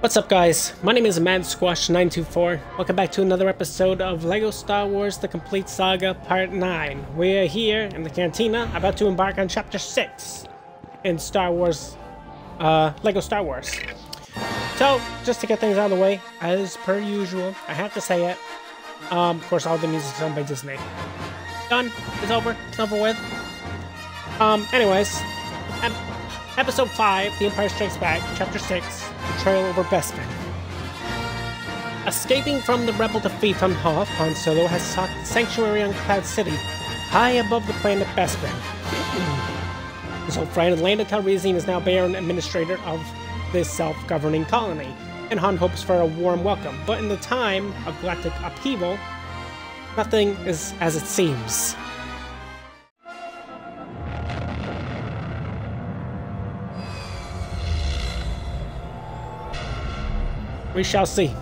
What's up guys? My name is Mad Squash 924 Welcome back to another episode of LEGO Star Wars The Complete Saga Part 9. We are here in the cantina about to embark on Chapter 6 in Star Wars, uh, LEGO Star Wars. So, just to get things out of the way, as per usual, I have to say it. Um, of course, all the music is done by Disney. Done. It's over. It's over with. Um, anyways, ep Episode 5, The Empire Strikes Back, Chapter 6, Betrayal over Bespin. Escaping from the rebel defeat on Hoth, Han Solo has sought sanctuary on Cloud City, high above the planet Bespin. His old friend Lando Calrissian is now Baron Administrator of this self-governing colony, and Han hopes for a warm welcome. But in the time of galactic upheaval, nothing is as it seems. We shall see.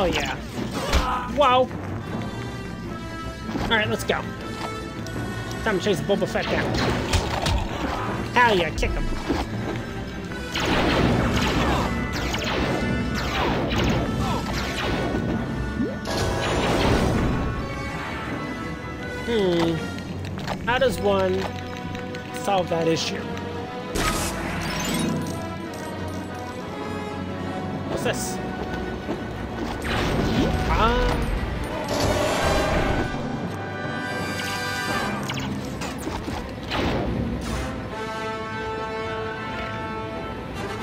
Hell yeah. Whoa! Alright, let's go. Time to chase Boba Fett down. Hell yeah, kick him. Hmm. How does one solve that issue? What's this?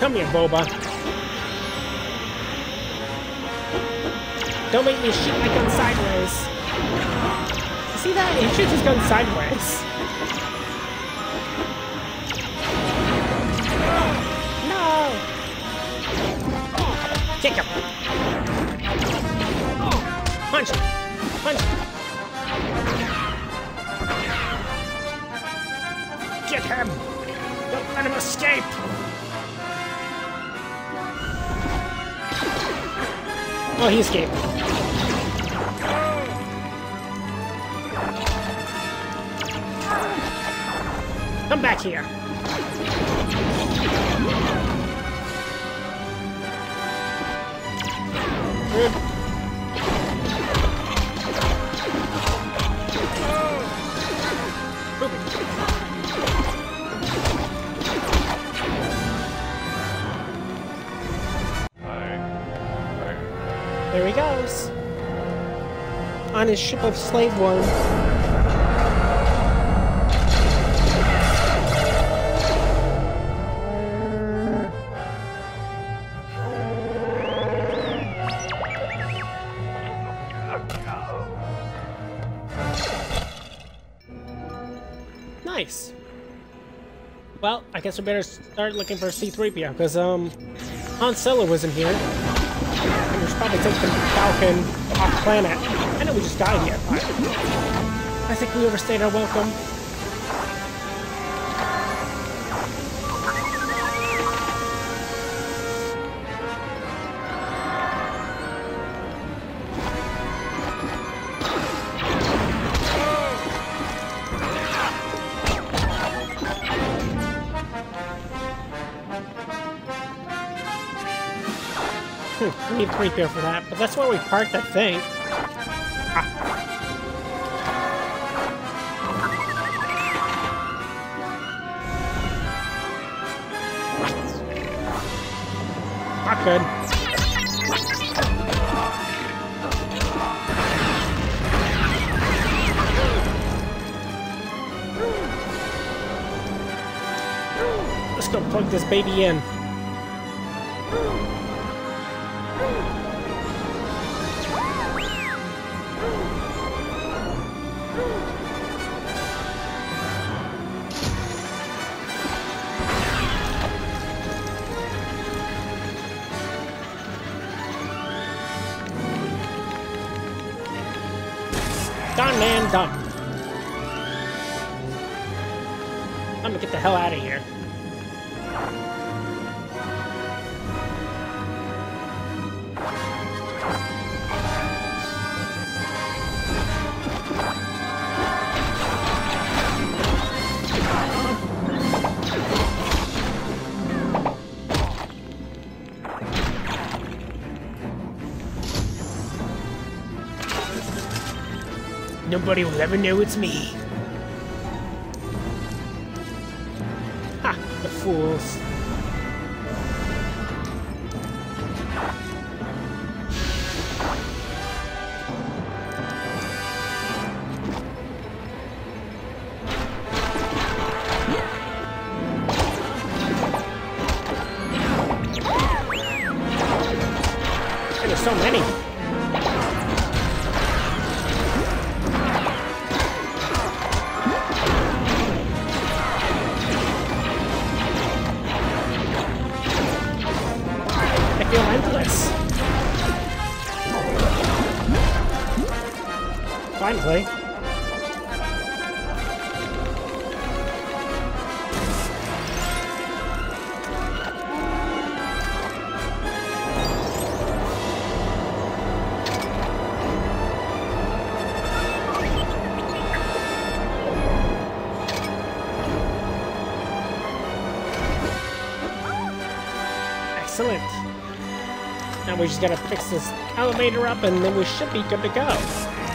Come here, Boba. Don't make me shoot my gun sideways. See that? He shoots his gun sideways. No! Him! Punch him! Punch him! Get him! Don't let him escape! Oh, he escaped. Come back here. Hey. Goes. On his ship of Slave One. Nice. Well, I guess we better start looking for C-3PO, because, um, Han Solo wasn't here. Probably take the Falcon off planet. I know we just died here, I think we overstayed our welcome. creep here for that, but that's where we parked, I think. Ah. Not good. Let's go plug this baby in. Nobody will ever know it's me. Ha! The fools. Excellent. Now we just gotta fix this elevator up and then we should be good to go.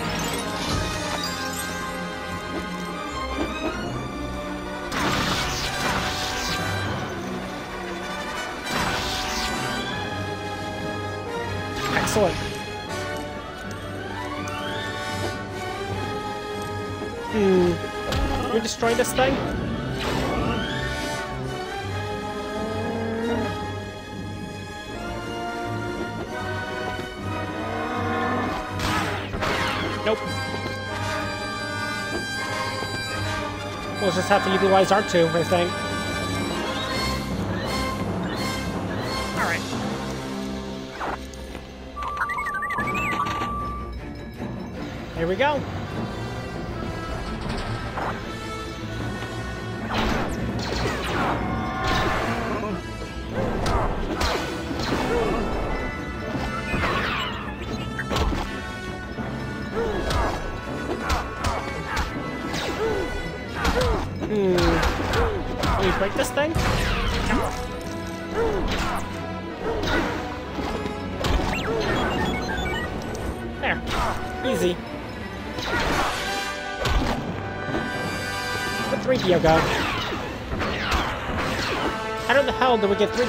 Destroy this thing? Nope. We'll just have to utilize R2, I think. Alright. Here we go.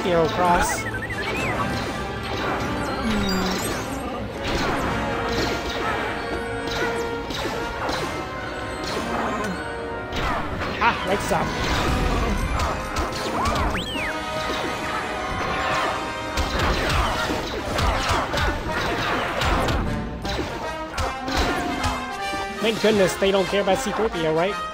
We get 3PO? Ah, right stop. Thank goodness they don't care about C-3PO, right?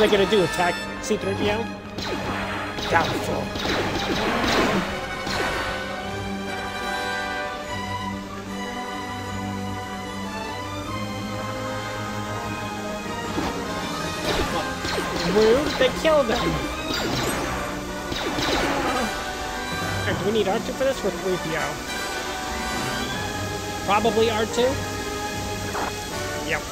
What are they gonna do? Attack C-3PO? Doubtful. Rude, they killed him! Alright, do we need R2 for this or 3PO? Probably R2? Yep.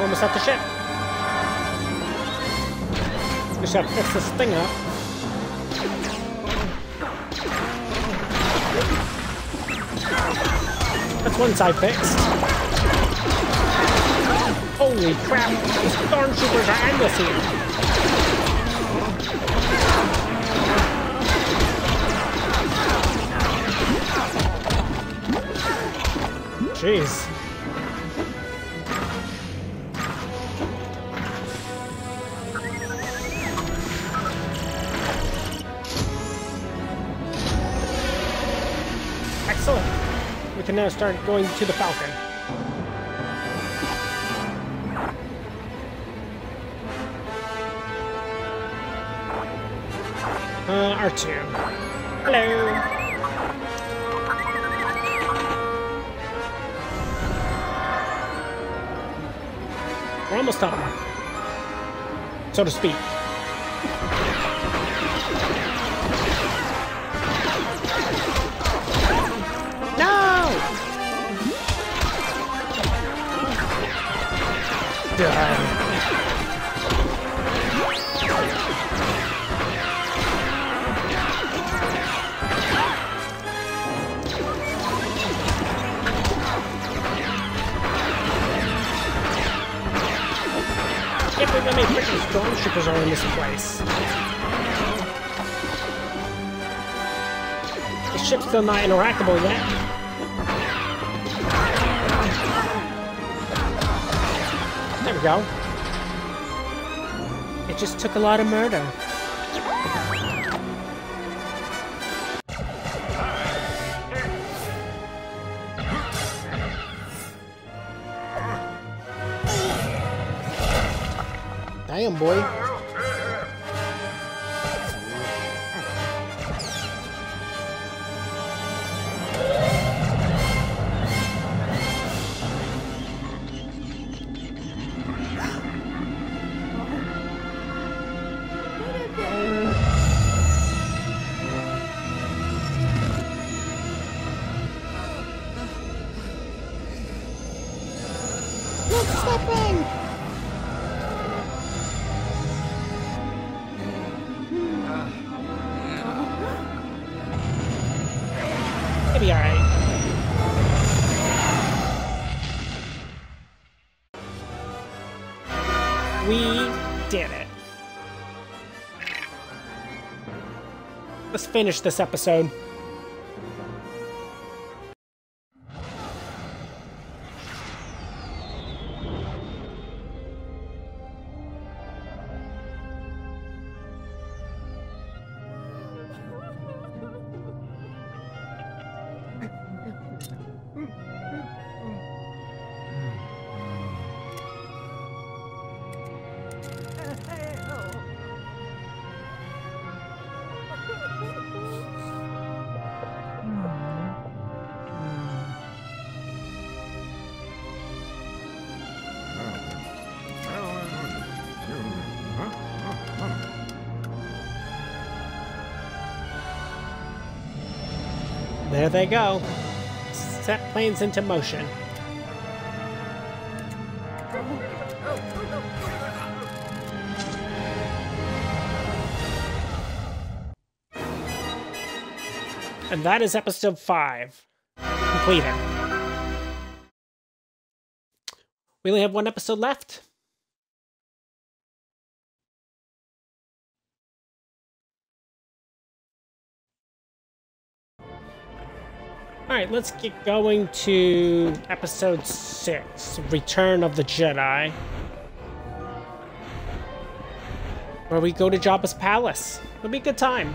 Almost at the ship. We gotta fix this thing up. That's one side fixed. Holy crap! The stormtroopers are endless here. Jeez. Can now start going to the Falcon. Uh, R2. Hello. We're almost done. So to speak. Die. can't believe how many freaking stormtroopers are in this place. The ship's still not interactable yet. There we go. It just took a lot of murder. Damn, boy. Finish this episode. There they go. Set planes into motion. And that is episode 5. Completed. We only have one episode left. Alright, let's get going to episode 6 Return of the Jedi. Where we go to Jabba's palace. It'll be a good time.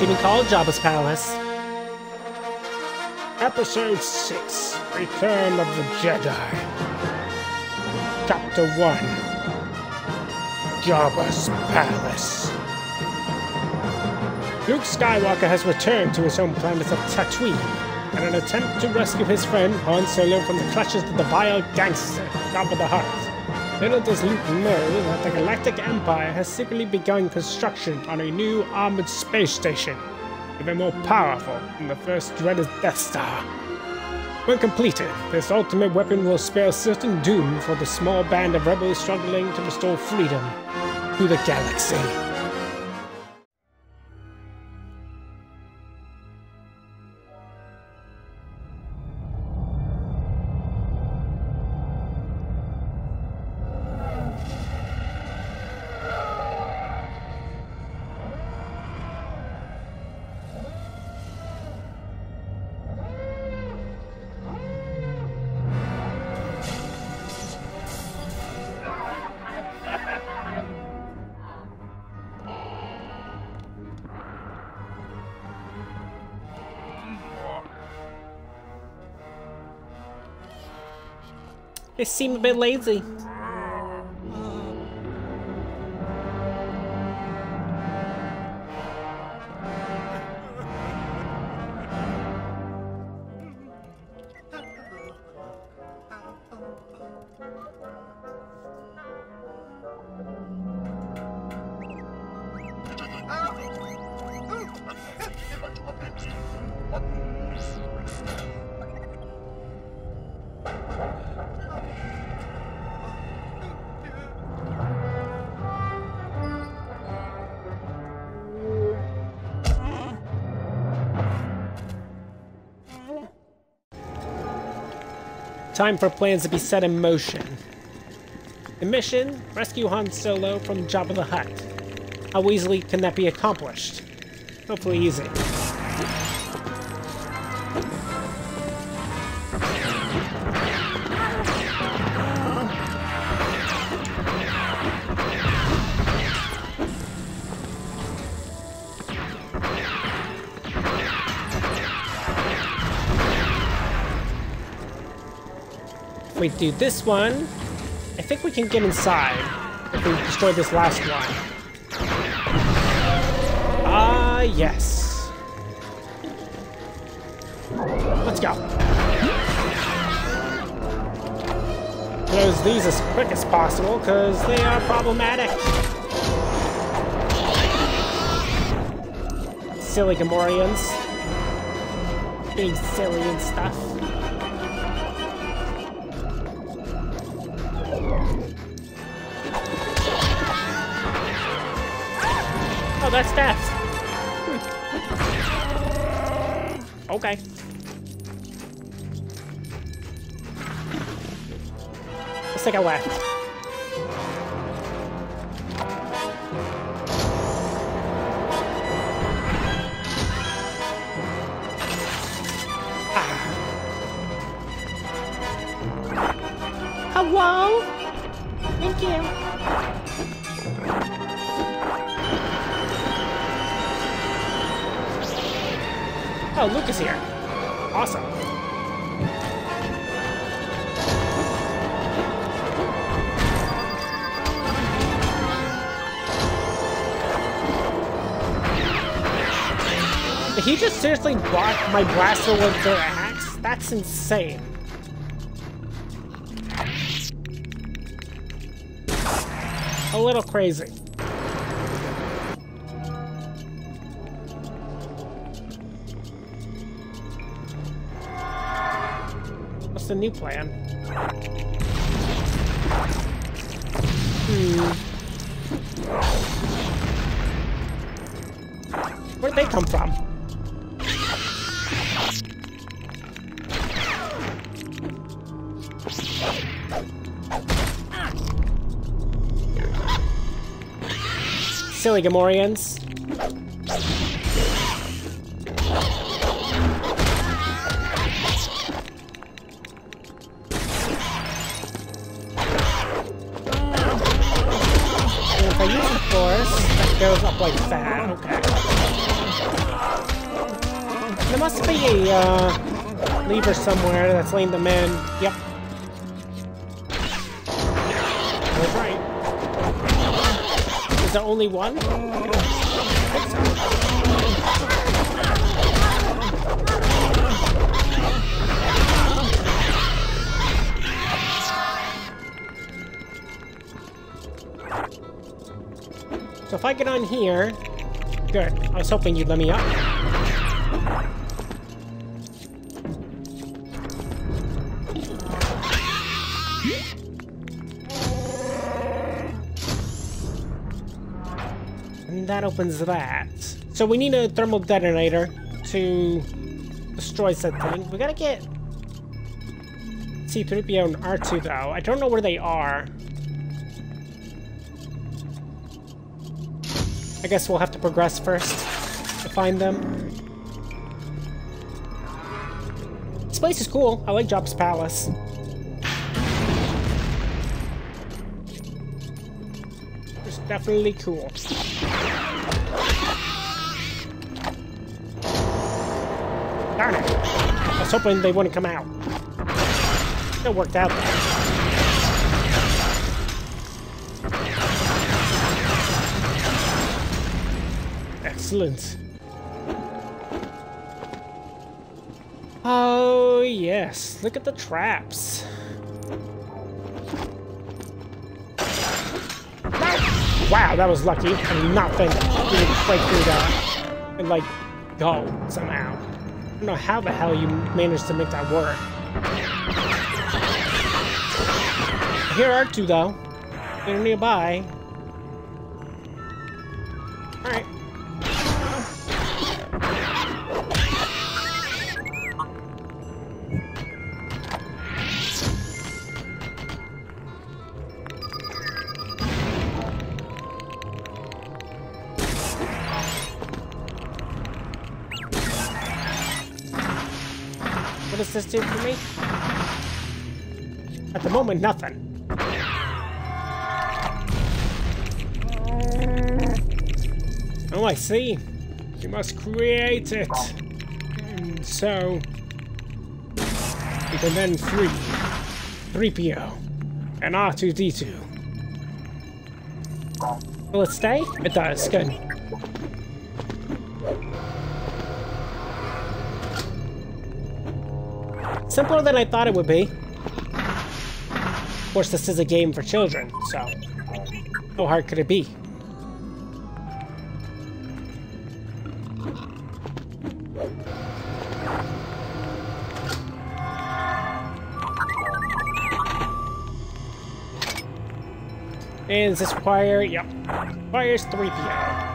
Even called Jabba's palace. Episode 6 Return of the Jedi. Chapter 1 Jabba's palace. Luke Skywalker has returned to his home planet of Tatooine in an attempt to rescue his friend Han Solo from the clutches of the vile gangster, Jabba the Hutt. Little does Luke know that the Galactic Empire has secretly begun construction on a new armored space station, even more powerful than the first dreaded Death Star. When completed, this ultimate weapon will spell certain doom for the small band of rebels struggling to restore freedom to the galaxy. They seem a bit lazy. Time for plans to be set in motion. The mission, rescue Han Solo from Jabba the Hutt. How easily can that be accomplished? Hopefully easy. We do this one, I think we can get inside if we destroy this last one. Ah, yes. Let's go. Close these as quick as possible, because they are problematic. Silly Gamorreans. Being silly and stuff. That's death. Okay. Let's take a left. Ah. Hello? Thank you. Oh, Luke is here. Awesome. He just seriously block my blaster with their axe? That's insane. A little crazy. The new plan? Hmm. Where'd they come from? Silly Gamorreans. Somewhere that's letting them in. Yep. That's right. Is there only one? So if I get on here, good. I was hoping you'd let me up. That opens that. So we need a thermal detonator to destroy said thing. We gotta get C-3PO and R2 though. I don't know where they are. I guess we'll have to progress first to find them. This place is cool. I like Jabba's Palace. It's definitely cool. Darn it. I was hoping they wouldn't come out. It worked out. Excellent. Oh, yes. Look at the traps. Wow, that was lucky. I did not think we would break through that and, like, go somehow. I don't know how the hell you managed to make that work. Here are two, though. They're nearby. Does do for me? At the moment, nothing. Oh, I see. You must create it. And so, you can then free 3PO and R2-D2. Will it stay? It does, good. Simpler than I thought it would be. Of course, this is a game for children, so how hard could it be? And this require? Yep. Requires 3PO.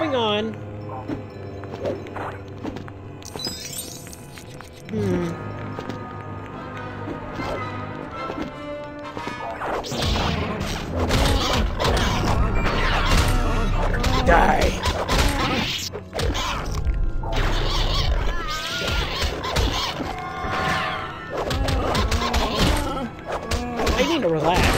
Moving on. Hmm. Die. I need to relax.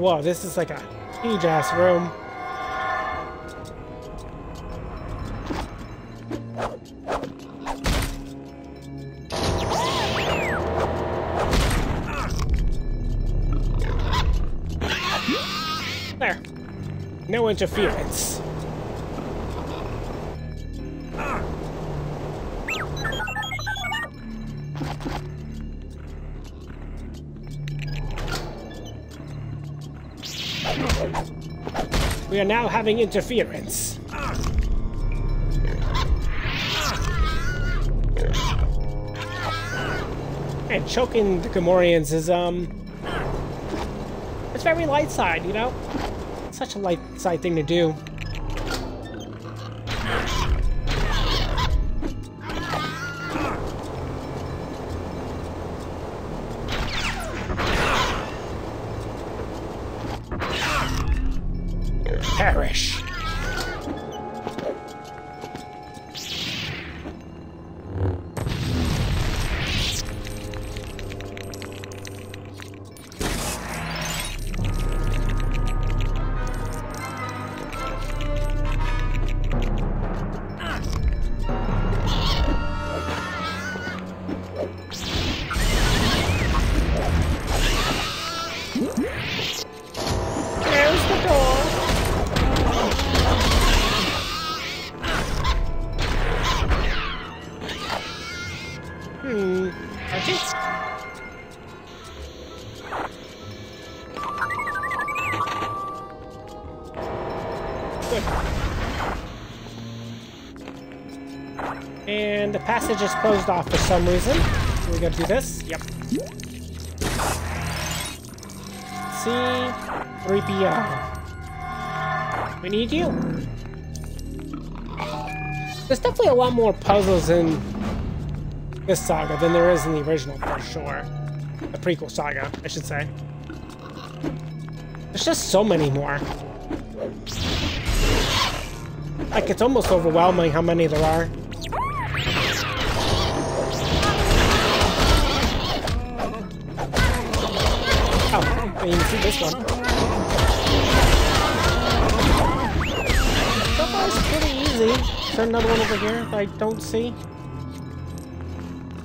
Whoa, this is like a huge ass room. There. No interference. We are now having interference. And choking the Gamorreans is, um... It's very light side, you know? Such a light side thing to do. Passage is closed off for some reason. So we gotta do this. Yep. C 3PO. We need you. There's definitely a lot more puzzles in this saga than there is in the original, for sure. The prequel saga, I should say. There's just so many more. Like, it's almost overwhelming how many there are. Didn't see this one. So far, it's pretty easy. Is there another one over here I don't see?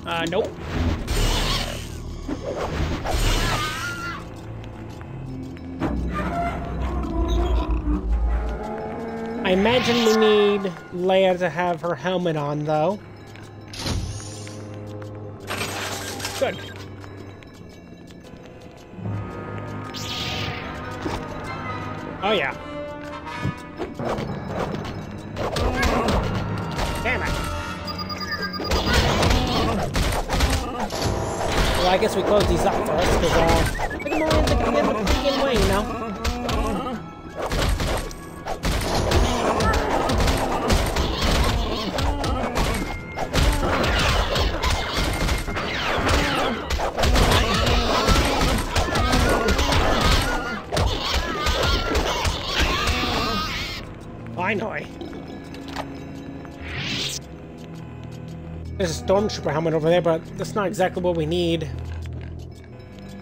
Uh, nope. I imagine we need Leia to have her helmet on, though. Yeah. Damn it. Well, I guess we close these up stormtrooper helmet over there, but that's not exactly what we need.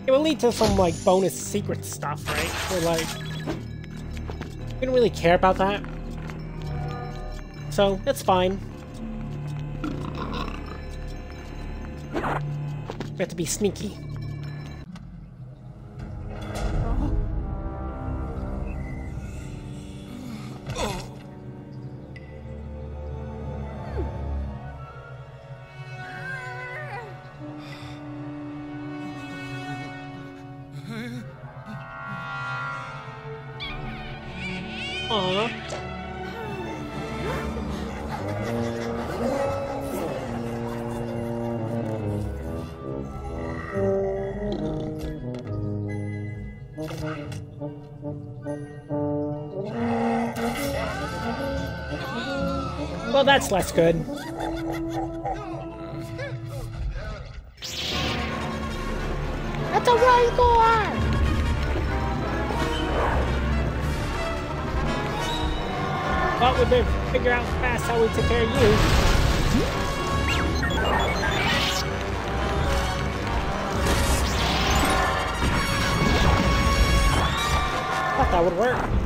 It will lead to some, like, bonus secret stuff, right? We're like... We don't really care about that. So, it's fine. We have to be sneaky. Well, that's less good. Figure out fast how we take care of you. Thought that would work.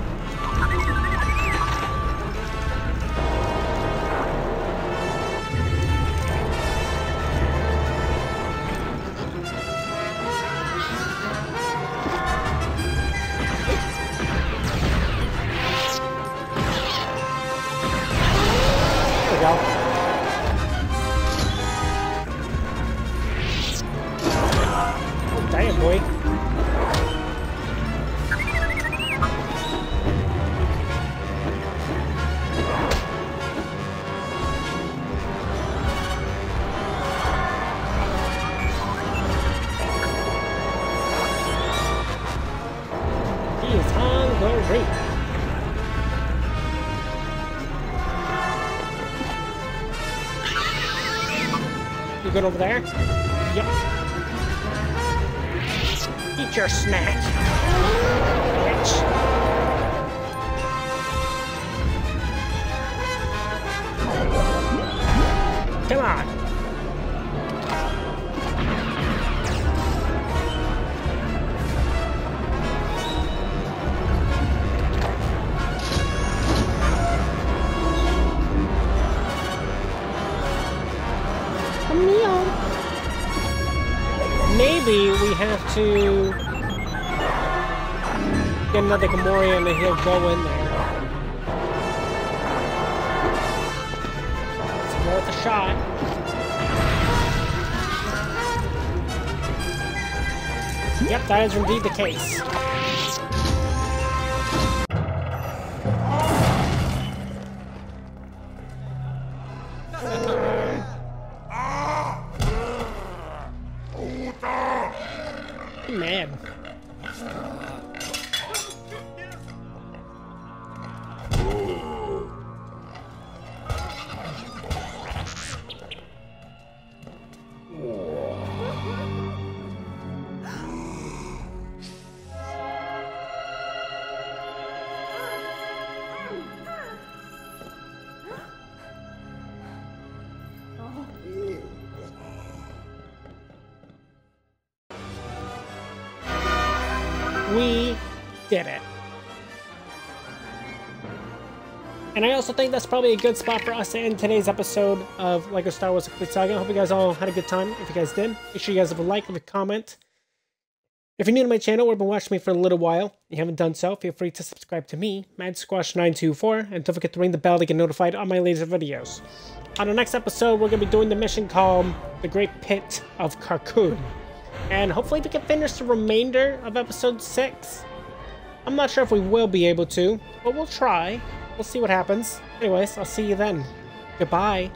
Over there? To get another Gamorrean and he'll go in there. It's worth a shot. Yep, that is indeed the case. Did it. And I also think that's probably a good spot for us to end today's episode of LEGO Star Wars The Complete Saga. I hope you guys all had a good time. If you guys did, make sure you guys have a like, leave a comment. If you're new to my channel or been watching me for a little while, and you haven't done so, feel free to subscribe to me, MadSquash924, and don't forget to ring the bell to get notified on my latest videos. On the next episode, we're going to be doing the mission called The Great Pit of Carkoon. And hopefully we can finish the remainder of episode 6. I'm not sure if we will be able to, but we'll try. We'll see what happens. Anyways, I'll see you then. Goodbye.